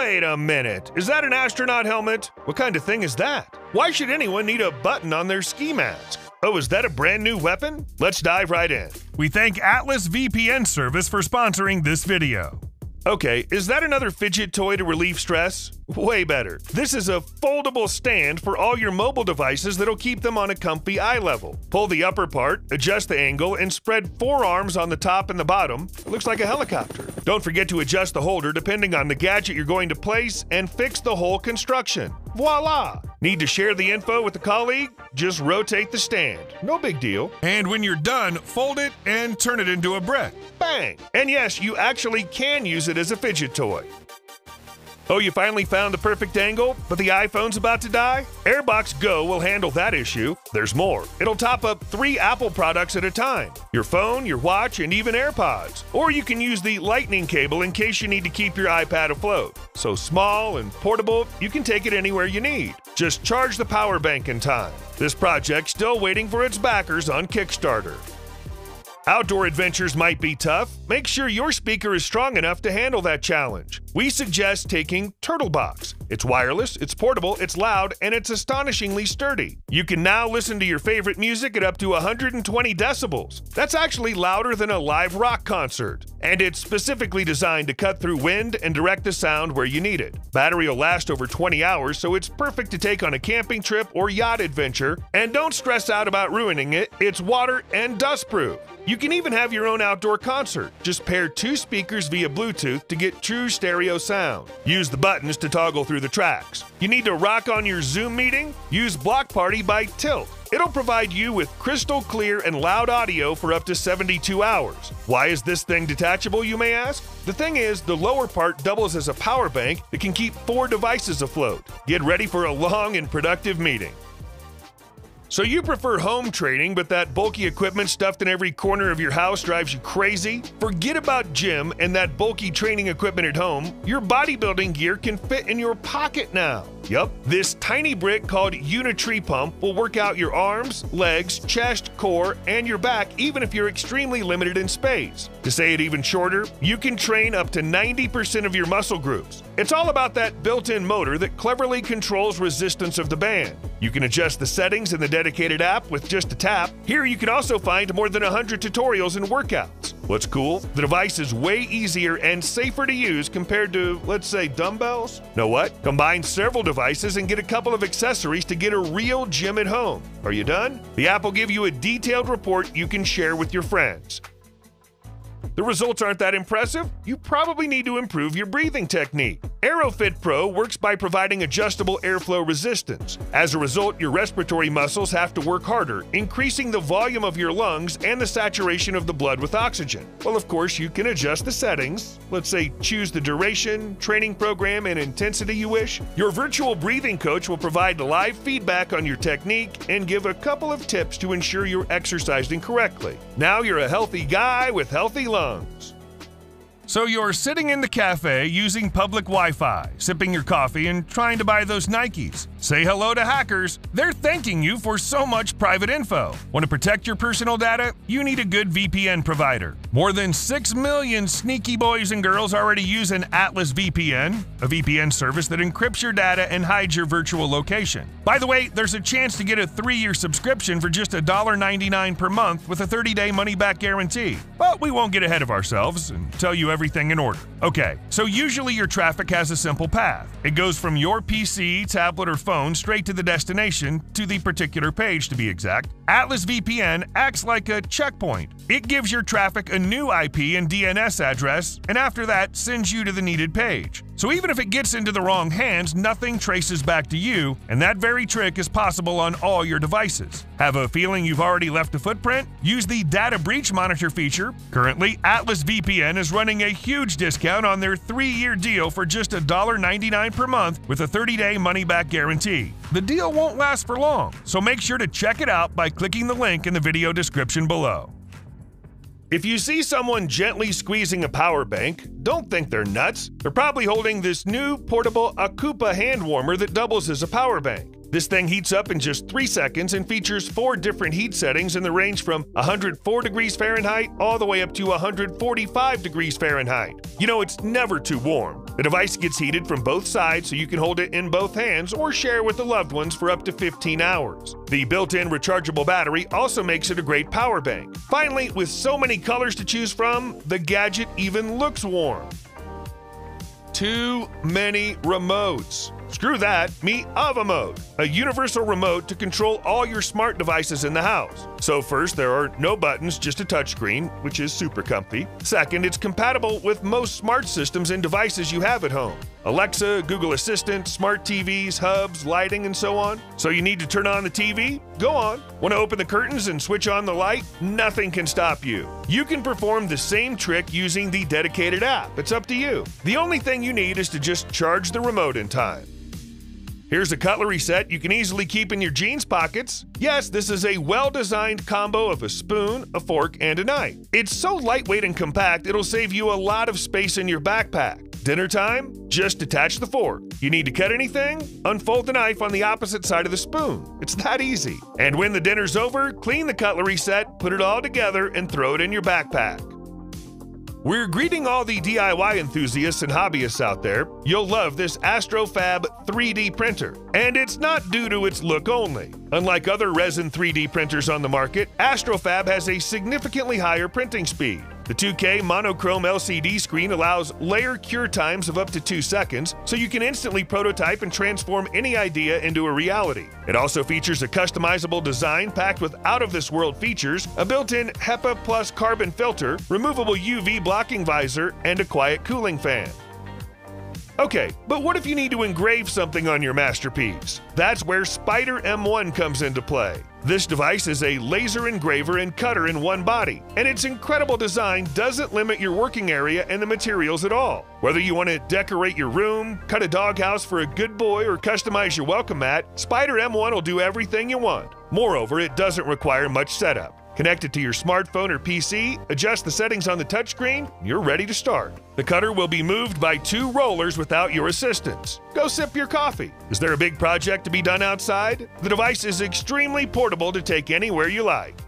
Wait a minute. Is that an astronaut helmet? What kind of thing is that? Why should anyone need a button on their ski mask? Oh, is that a brand new weapon? Let's dive right in. We thank Atlas VPN Service for sponsoring this video. Okay, is that another fidget toy to relieve stress? Way better. This is a foldable stand for all your mobile devices that'll keep them on a comfy eye level. Pull the upper part, adjust the angle, and spread four arms on the top and the bottom. Looks like a helicopter. Don't forget to adjust the holder depending on the gadget you're going to place and fix the whole construction. Voila! Need to share the info with a colleague? Just rotate the stand. No big deal. And when you're done, fold it and turn it into a brick. Bang! And yes, you actually can use it as a fidget toy. Oh, you finally found the perfect angle, but the iPhone's about to die? AirBox Go will handle that issue. There's more. It'll top up three Apple products at a time your phone, your watch, and even AirPods. Or you can use the lightning cable in case you need to keep your iPad afloat. So small and portable, you can take it anywhere you need. Just charge the power bank in time. This project's still waiting for its backers on Kickstarter. Outdoor adventures might be tough. Make sure your speaker is strong enough to handle that challenge. We suggest taking Turtlebox. It's wireless, it's portable, it's loud, and it's astonishingly sturdy. You can now listen to your favorite music at up to 120 decibels. That's actually louder than a live rock concert. And it's specifically designed to cut through wind and direct the sound where you need it. Battery will last over 20 hours, so it's perfect to take on a camping trip or yacht adventure. And don't stress out about ruining it, it's water and dust proof. You can even have your own outdoor concert. Just pair two speakers via Bluetooth to get true stereo sound. Use the buttons to toggle through the tracks. You need to rock on your Zoom meeting? Use Blockparty by TYLT. It'll provide you with crystal clear and loud audio for up to 72 hours. Why is this thing detachable, you may ask? The thing is, the lower part doubles as a power bank that can keep four devices afloat. Get ready for a long and productive meeting. So you prefer home training, but that bulky equipment stuffed in every corner of your house drives you crazy? Forget about gym and that bulky training equipment at home. Your bodybuilding gear can fit in your pocket now. Yup, this tiny brick called Unitree Pump will work out your arms, legs, chest, core, and your back even if you're extremely limited in space. To say it even shorter, you can train up to 90% of your muscle groups. It's all about that built-in motor that cleverly controls resistance of the band. You can adjust the settings in the dedicated app with just a tap. Here you can also find more than 100 tutorials and workouts. What's cool? The device is way easier and safer to use compared to, let's say, dumbbells. Know what? Combine several devices and get a couple of accessories to get a real gym at home. Are you done? The app will give you a detailed report you can share with your friends. The results aren't that impressive? You probably need to improve your breathing technique. Airofit Pro works by providing adjustable airflow resistance. As a result, your respiratory muscles have to work harder, increasing the volume of your lungs and the saturation of the blood with oxygen. Well, of course, you can adjust the settings. Let's say choose the duration, training program, and intensity you wish. Your virtual breathing coach will provide live feedback on your technique and give a couple of tips to ensure you're exercising correctly. Now you're a healthy guy with healthy lungs. So you're sitting in the cafe using public Wi Fi, sipping your coffee, and trying to buy those Nikes. Say hello to hackers. They're thanking you for so much private info. Want to protect your personal data? You need a good VPN provider. More than 6 million sneaky boys and girls already use an Atlas VPN, a VPN service that encrypts your data and hides your virtual location. By the way, there's a chance to get a three year subscription for just $1.99 per month with a 30 day money back guarantee. But we won't get ahead of ourselves and tell you everything in order. Okay, so usually your traffic has a simple path. It goes from your PC, tablet, or phone straight to the destination, to the particular page to be exact. Atlas VPN acts like a checkpoint. It gives your traffic a new IP and DNS address, and after that sends you to the needed page. So even if it gets into the wrong hands, nothing traces back to you, and that very trick is possible on all your devices. Have a feeling you've already left a footprint? Use the Data Breach Monitor feature. Currently, Atlas VPN is running a huge discount on their three-year deal for just $1.99 per month with a 30-day money-back guarantee. The deal won't last for long, so make sure to check it out by clicking the link in the video description below. If you see someone gently squeezing a power bank, don't think they're nuts. They're probably holding this new portable Ocoopa hand warmer that doubles as a power bank. This thing heats up in just 3 seconds and features 4 different heat settings in the range from 104 degrees Fahrenheit all the way up to 145 degrees Fahrenheit. You know, it's never too warm. The device gets heated from both sides so you can hold it in both hands or share with the loved ones for up to 15 hours. The built in rechargeable battery also makes it a great power bank. Finally, with so many colors to choose from, the gadget even looks warm. Too many remotes. Screw that, meet Ovomote, a universal remote to control all your smart devices in the house. So, first, there are no buttons, just a touchscreen, which is super comfy. Second, it's compatible with most smart systems and devices you have at home Alexa, Google Assistant, smart TVs, hubs, lighting, and so on. So, you need to turn on the TV? Go on. Want to open the curtains and switch on the light? Nothing can stop you. You can perform the same trick using the dedicated app. It's up to you. The only thing you need is to just charge the remote in time. Here's a cutlery set you can easily keep in your jeans pockets. Yes, this is a well designed combo of a spoon, a fork, and a knife. It's so lightweight and compact, it'll save you a lot of space in your backpack. Dinner time? Just detach the fork. You need to cut anything? Unfold the knife on the opposite side of the spoon. It's that easy. And when the dinner's over, clean the cutlery set, put it all together, and throw it in your backpack. We're greeting all the DIY enthusiasts and hobbyists out there. You'll love this AstroFab 3D printer, and it's not due to its look only. Unlike other resin 3D printers on the market, AstroFab has a significantly higher printing speed. The 2K monochrome LCD screen allows layer cure times of up to 2 seconds, so you can instantly prototype and transform any idea into a reality. It also features a customizable design packed with out of this world features, a built in HEPA Plus carbon filter, removable UV blocking visor, and a quiet cooling fan. Okay, but what if you need to engrave something on your masterpiece? That's where Spider M1 comes into play. This device is a laser engraver and cutter in one body, and its incredible design doesn't limit your working area and the materials at all. Whether you want to decorate your room, cut a doghouse for a good boy, or customize your welcome mat, Spider M1 will do everything you want. Moreover, it doesn't require much setup. Connect it to your smartphone or PC, adjust the settings on the touchscreen, you're ready to start. The cutter will be moved by two rollers without your assistance. Go sip your coffee. Is there a big project to be done outside? The device is extremely portable to take anywhere you like.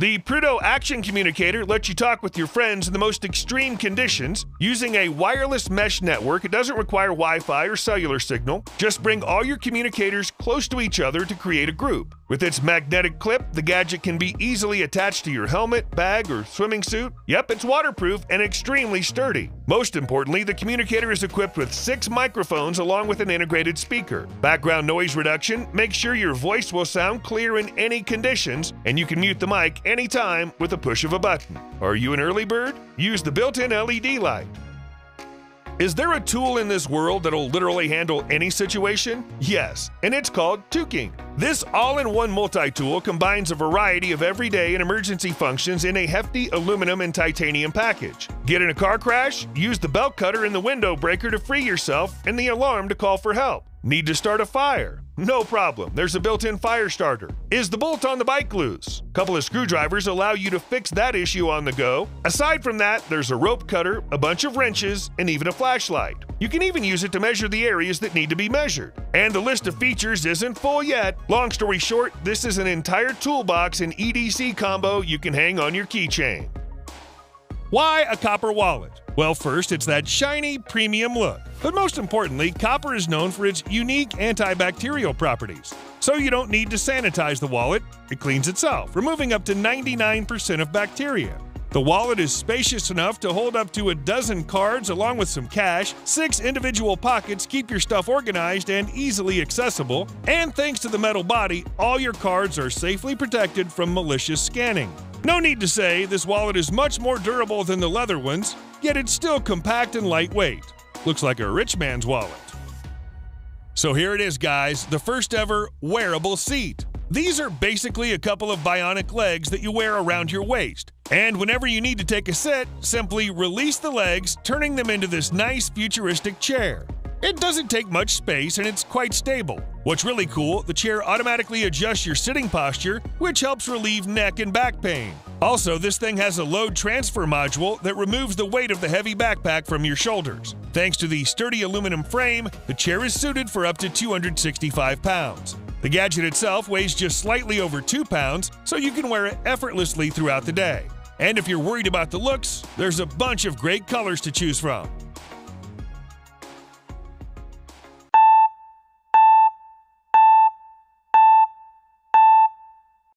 The Pruto Action Communicator lets you talk with your friends in the most extreme conditions using a wireless mesh network. It doesn't require Wi Fi or cellular signal. Just bring all your communicators close to each other to create a group. With its magnetic clip, the gadget can be easily attached to your helmet, bag, or swimming suit. Yep, it's waterproof and extremely sturdy. Most importantly, the communicator is equipped with six microphones along with an integrated speaker. Background noise reduction makes sure your voice will sound clear in any conditions, and you can mute the mic anytime with a push of a button. Are you an early bird? Use the built in LED light. Is there a tool in this world that'll literally handle any situation? Yes, and it's called Tooking. This all in one multi tool combines a variety of everyday and emergency functions in a hefty aluminum and titanium package. Get in a car crash? Use the belt cutter and the window breaker to free yourself and the alarm to call for help. Need to start a fire? No problem, there's a built in fire starter. Is the bolt on the bike loose? A couple of screwdrivers allow you to fix that issue on the go. Aside from that, there's a rope cutter, a bunch of wrenches, and even a flashlight. You can even use it to measure the areas that need to be measured. And the list of features isn't full yet. Long story short, this is an entire toolbox and EDC combo you can hang on your keychain. Why a copper wallet? Well, first, it's that shiny, premium look. But most importantly, copper is known for its unique antibacterial properties. So you don't need to sanitize the wallet, it cleans itself, removing up to 99% of bacteria. The wallet is spacious enough to hold up to a dozen cards along with some cash. Six individual pockets keep your stuff organized and easily accessible. And thanks to the metal body, all your cards are safely protected from malicious scanning. No need to say, this wallet is much more durable than the leather ones, yet it's still compact and lightweight. Looks like a rich man's wallet. So here it is, guys the first ever wearable seat. These are basically a couple of bionic legs that you wear around your waist. And whenever you need to take a sit, simply release the legs, turning them into this nice futuristic chair. It doesn't take much space and it's quite stable. What's really cool, the chair automatically adjusts your sitting posture, which helps relieve neck and back pain. Also, this thing has a load transfer module that removes the weight of the heavy backpack from your shoulders. Thanks to the sturdy aluminum frame, the chair is suited for up to 265 pounds. The gadget itself weighs just slightly over 2 pounds, so you can wear it effortlessly throughout the day. And if you're worried about the looks, there's a bunch of great colors to choose from.